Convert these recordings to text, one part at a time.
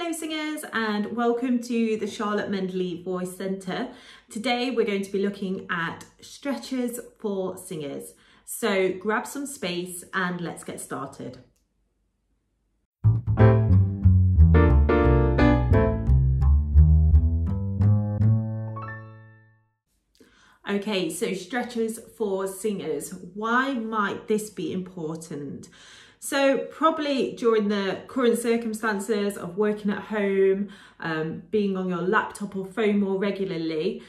Hello singers and welcome to the Charlotte Mendly Voice Centre. Today we're going to be looking at stretches for singers. So grab some space and let's get started. Okay, so stretches for singers. Why might this be important? So probably during the current circumstances of working at home, um, being on your laptop or phone more regularly,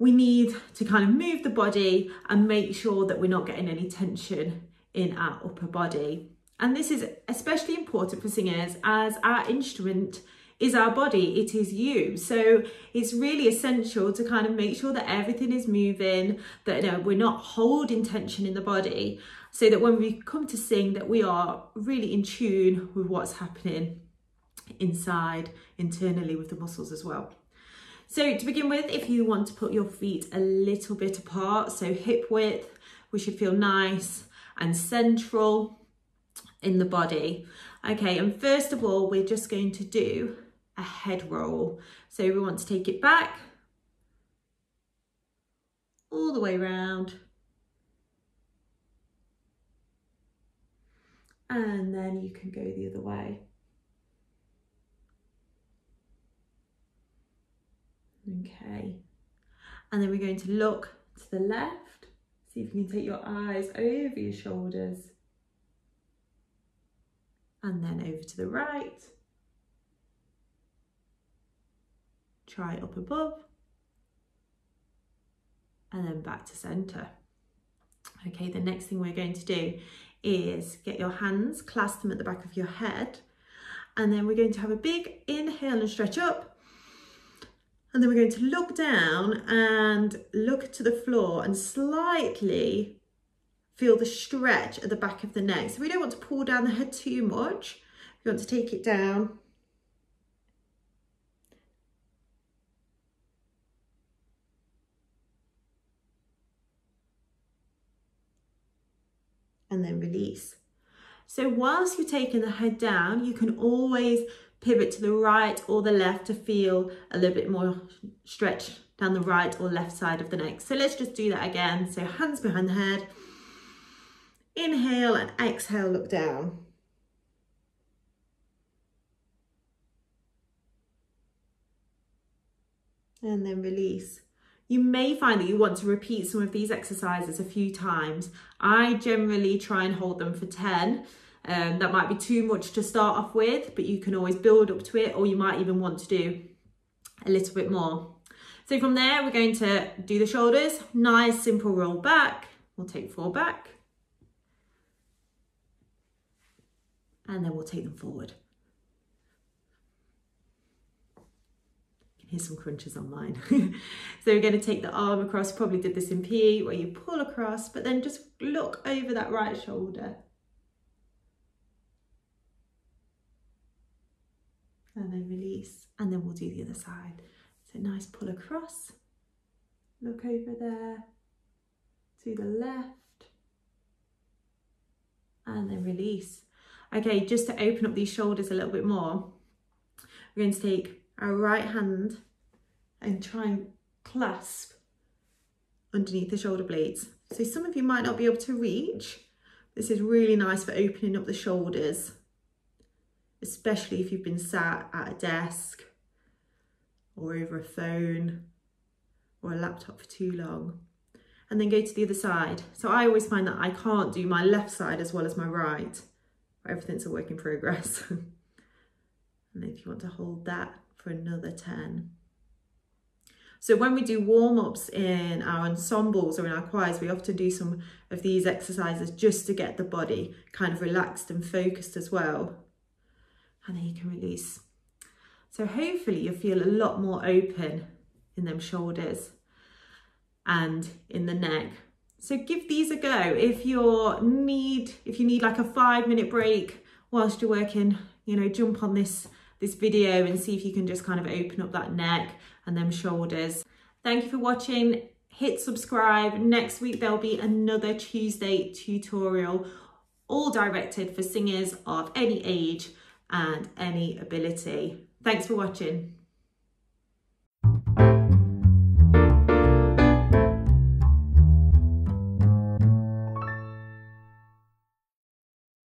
we need to kind of move the body and make sure that we're not getting any tension in our upper body. And this is especially important for singers as our instrument is our body, it is you. So it's really essential to kind of make sure that everything is moving, that you know, we're not holding tension in the body, so that when we come to sing that we are really in tune with what's happening inside, internally with the muscles as well. So to begin with, if you want to put your feet a little bit apart, so hip width, we should feel nice and central in the body. Okay, and first of all, we're just going to do a head roll. So we want to take it back, all the way around. And then you can go the other way. Okay. And then we're going to look to the left. See if you can take your eyes over your shoulders. And then over to the right. Try up above and then back to center. Okay, the next thing we're going to do is get your hands, clasp them at the back of your head, and then we're going to have a big inhale and stretch up. And then we're going to look down and look to the floor and slightly feel the stretch at the back of the neck. So we don't want to pull down the head too much. We want to take it down and then release. So whilst you're taking the head down, you can always pivot to the right or the left to feel a little bit more stretch down the right or left side of the neck. So let's just do that again. So hands behind the head. Inhale and exhale, look down. And then release. You may find that you want to repeat some of these exercises a few times. I generally try and hold them for 10. Um, that might be too much to start off with, but you can always build up to it or you might even want to do a little bit more. So from there, we're going to do the shoulders. Nice, simple roll back. We'll take four back. And then we'll take them forward. Here's some crunches on mine. so we're going to take the arm across, probably did this in PE, where you pull across, but then just look over that right shoulder. And then release, and then we'll do the other side. So nice pull across, look over there, to the left, and then release. Okay, just to open up these shoulders a little bit more, we're going to take our right hand and try and clasp underneath the shoulder blades. So some of you might not be able to reach. This is really nice for opening up the shoulders, especially if you've been sat at a desk or over a phone or a laptop for too long. And then go to the other side. So I always find that I can't do my left side as well as my right. Everything's a work in progress. and if you want to hold that for another 10. So when we do warm-ups in our ensembles or in our choirs, we often do some of these exercises just to get the body kind of relaxed and focused as well. And then you can release. So hopefully you'll feel a lot more open in them shoulders and in the neck. So give these a go. If you need, if you need like a five minute break whilst you're working, you know, jump on this this video and see if you can just kind of open up that neck and them shoulders. Thank you for watching. Hit subscribe. Next week there'll be another Tuesday tutorial all directed for singers of any age and any ability. Thanks for watching.